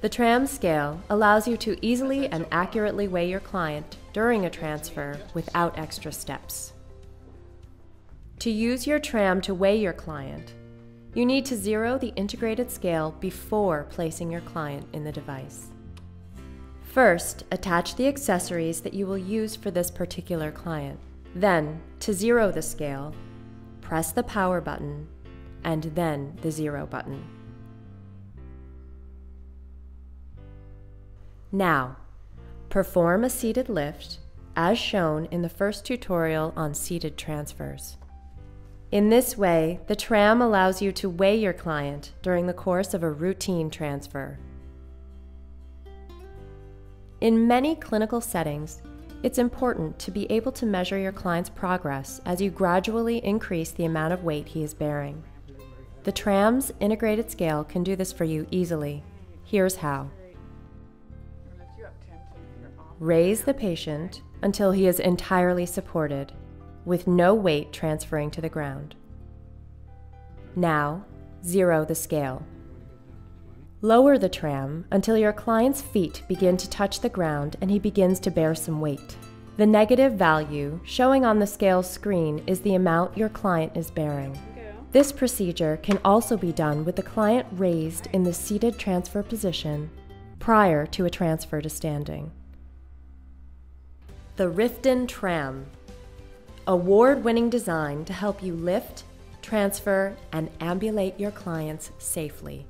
The tram scale allows you to easily and accurately weigh your client during a transfer without extra steps. To use your tram to weigh your client, you need to zero the integrated scale before placing your client in the device. First, attach the accessories that you will use for this particular client. Then, to zero the scale, press the power button and then the zero button. Now, perform a seated lift as shown in the first tutorial on seated transfers. In this way, the tram allows you to weigh your client during the course of a routine transfer. In many clinical settings, it's important to be able to measure your client's progress as you gradually increase the amount of weight he is bearing. The TRAM's integrated scale can do this for you easily. Here's how. Raise the patient until he is entirely supported, with no weight transferring to the ground. Now, zero the scale. Lower the tram until your client's feet begin to touch the ground and he begins to bear some weight. The negative value showing on the scale screen is the amount your client is bearing. This procedure can also be done with the client raised in the seated transfer position prior to a transfer to standing. The Rifton Tram Award winning design to help you lift, transfer, and ambulate your clients safely.